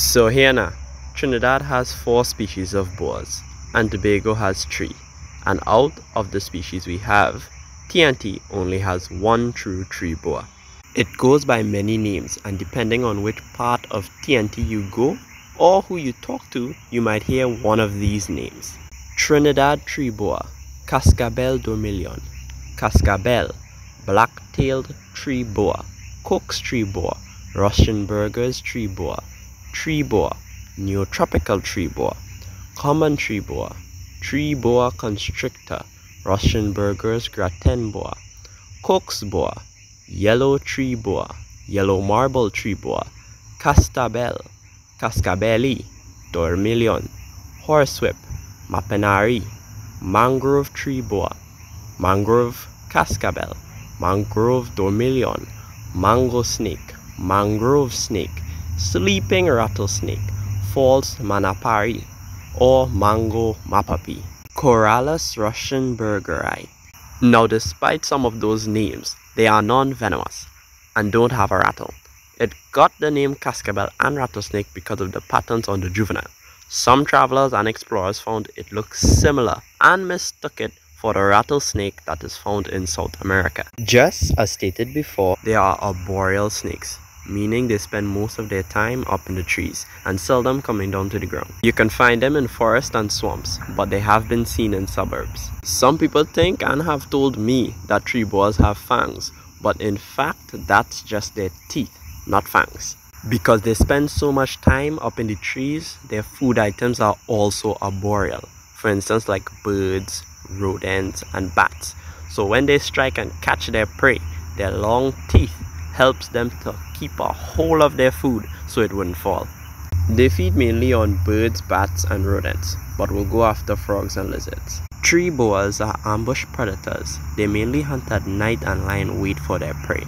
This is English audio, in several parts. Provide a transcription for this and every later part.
So here now, Trinidad has four species of boas and Tobago has three. And out of the species we have, TNT only has one true tree boa. It goes by many names and depending on which part of TNT you go or who you talk to, you might hear one of these names. Trinidad tree boa, Cascabel dormilion, Cascabel, black-tailed tree boa, Cook's tree boa, Ruschenberger's tree boa, tree boa, neotropical tree boa, common tree boa, tree boa constrictor, Ruschenberger's gratin boa, Cook's boa, yellow tree boa, yellow marble tree boa, castabel, cascabelli, dormilion, horsewhip, mapanari, mangrove tree boa, mangrove cascabel, mangrove dormilion, mango snake, mangrove snake, sleeping rattlesnake, false manapari, or mango mapapi. Corallus ruschenbergerii. Now despite some of those names, they are non-venomous and don't have a rattle. It got the name cascabel and rattlesnake because of the patterns on the juvenile. Some travelers and explorers found it looked similar and mistook it for the rattlesnake that is found in South America. Just as stated before, they are arboreal snakes, meaning they spend most of their time up in the trees and seldom coming down to the ground. You can find them in forests and swamps, but they have been seen in suburbs. Some people think and have told me that tree boas have fangs, but in fact that's just their teeth, not fangs. Because they spend so much time up in the trees, their food items are also arboreal. For instance, like birds, rodents, and bats. So when they strike and catch their prey, their long teeth helps them to keep a hold of their food so it wouldn't fall. They feed mainly on birds, bats, and rodents, but will go after frogs and lizards. Tree boas are ambush predators. They mainly hunt at night and lie in wait for their prey.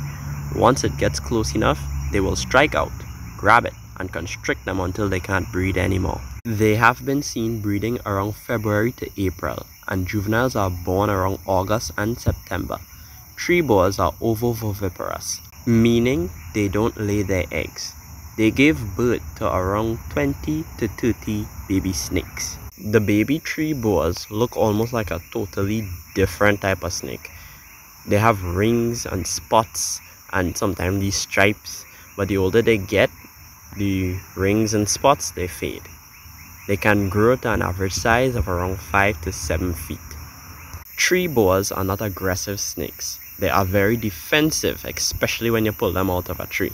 Once it gets close enough, they will strike out, grab it, and constrict them until they can't breed anymore. They have been seen breeding around February to April, and juveniles are born around August and September. Tree boas are ovoviviparous, meaning they don't lay their eggs. They give birth to around 20 to 30 baby snakes. The baby tree boas look almost like a totally different type of snake. They have rings and spots and sometimes these stripes, but the older they get, the rings and spots they fade. They can grow to an average size of around 5 to 7 feet. Tree boas are not aggressive snakes. They are very defensive, especially when you pull them out of a tree.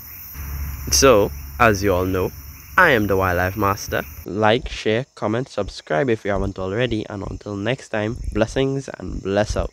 So, as you all know, I am the Wildlife Master. Like, share, comment, subscribe if you haven't already, and until next time, blessings and bless out.